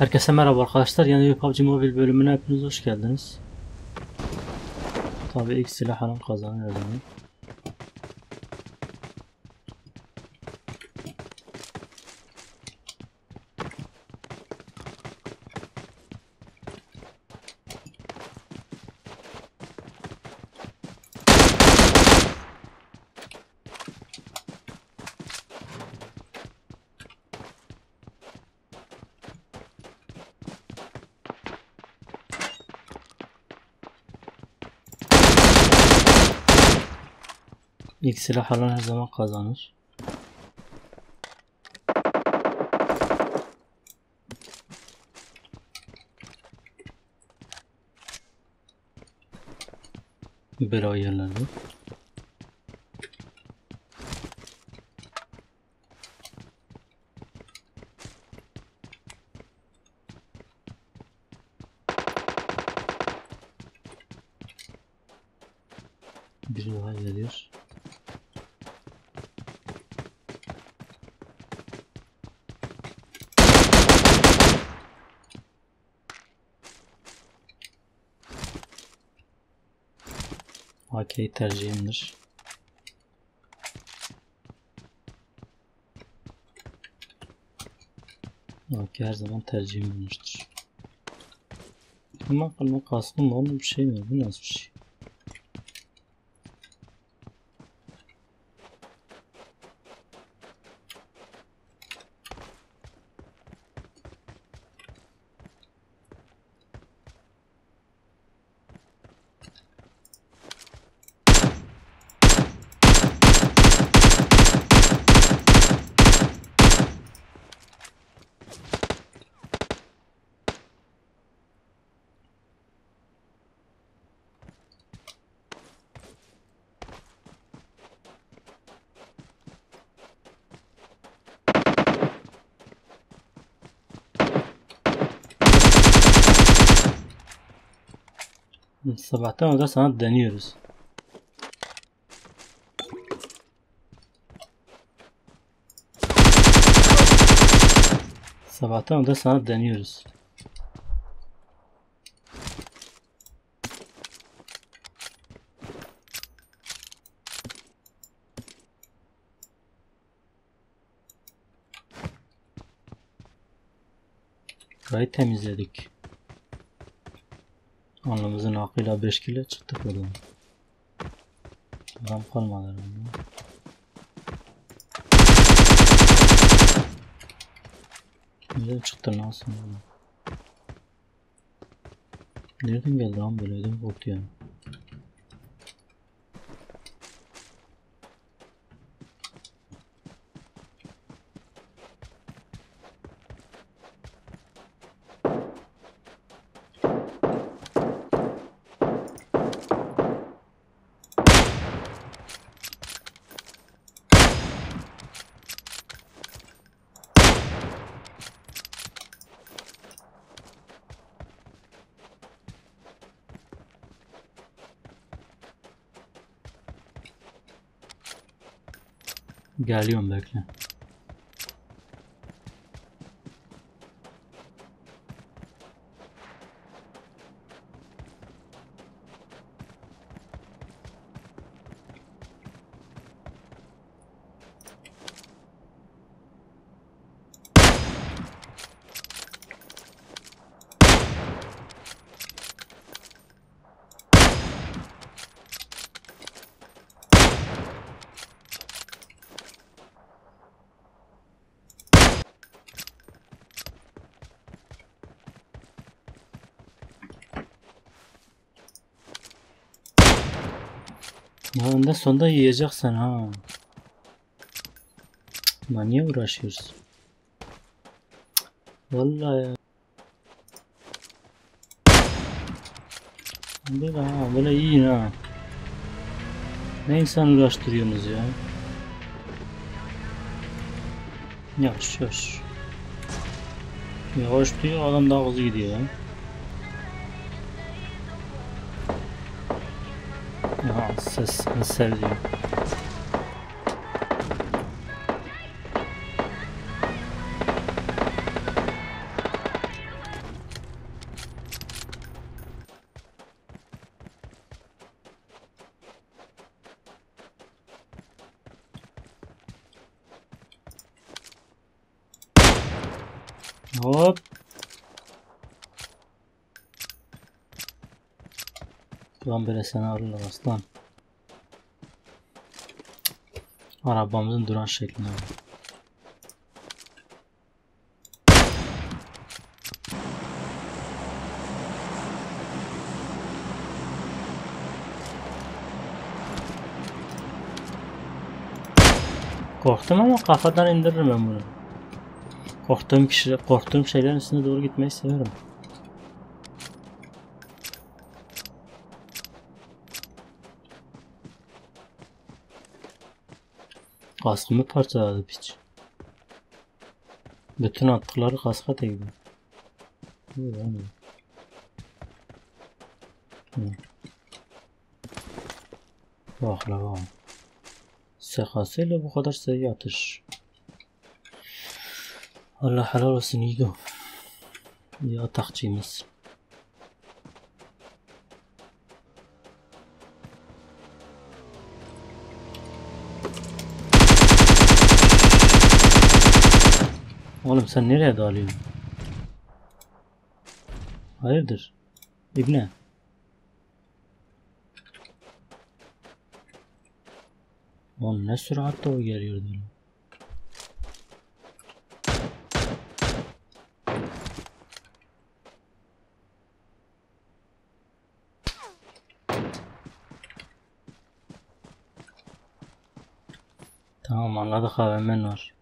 Herkese merhaba arkadaşlar. Yeni bir PUBG Mobile bölümüne hepiniz hoş geldiniz. Tabii ilk silah alan kazanır her İlk silah alan her zaman kazanır. Böyle o yerlerde. Biri daha geliyor. AK tercihimdir. AK her zaman tercihim olmuştur. Ama kalma kaskım var bir şey mi? Bu nasıl bir şey? Sabahtan da sana deniyoruz. Sabahtan da sana deniyoruz. Gayet temizledik. Alnımızın akıyla 5 kilo çıktık oradan. Adam kalmadı herhalde. Nereden çıktı nasıl? Nereden geldi lan böyle ödüm koptu yani. Geliyorum bekle. Ya ondan sonunda yiyeceksin ha. Lan niye uğraşıyoruz? Vallahi ya. Böyle ha, böyle iyi ha. Ne insan uğraştırıyorsunuz ya? Yavaş yavaş. Yavaş diyor adam daha hızlı gidiyor ya. Nossa, Ancelinho. Opa! Ulan böyle seni alırlar aslan. Arabamızın duran şekline bak. Korktum ama kafadan indiririm ben bunu. Korktuğum kişi, korktuğum şeylerin üstüne doğru gitmeyi severim. Kaskımı parçaladı piç. Bütün attıkları kaska değdi. Hı. Bak la bak. Sekasıyla bu kadar sayı atış. Allah helal olsun İgo. İyi atakçıyız. Oğlum sen nereye dalıyorsun? Hayırdır? İbne. Oğlum ne süratle o geliyordu. Tamam anladık AVM'n var.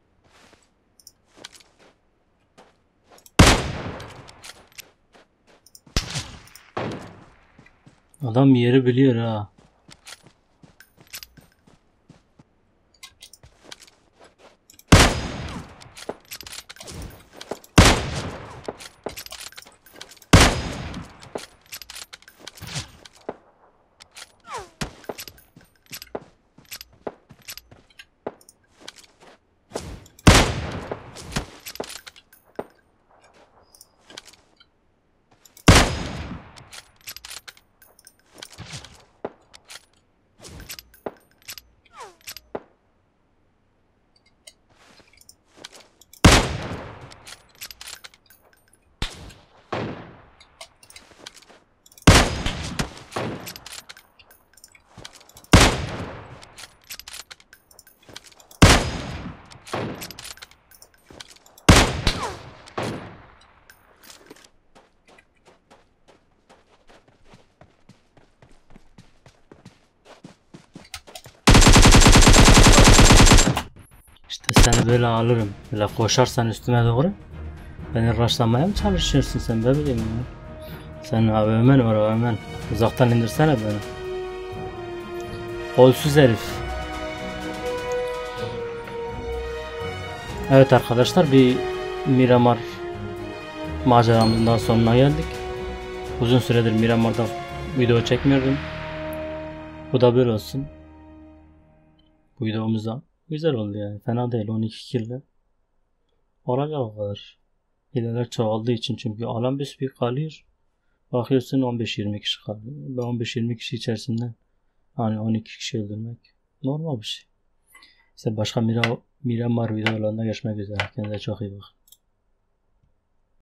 Adam yeri biliyor ha. Seni böyle alırım. Böyle koşarsan üstüme doğru. Beni raşlamaya mı çalışıyorsun sen be bileyim ya. Sen AVM'n var AVM'n. Uzaktan indirsene beni. Kolsuz herif. Evet arkadaşlar bir Miramar maceramızın sonuna geldik. Uzun süredir Miramar'da video çekmiyordum. Bu da böyle olsun. Bu videomuzda güzel oldu yani. Fena değil 12 kille. Olacak o kadar. Hileler çoğaldığı için çünkü alan bir bir kalıyor. Bakıyorsun 15-20 kişi kalıyor. Ve 15-20 kişi içerisinde hani 12 kişi öldürmek normal bir şey. İşte başka Mira, Miramar videolarında görüşmek üzere. Kendinize çok iyi bakın.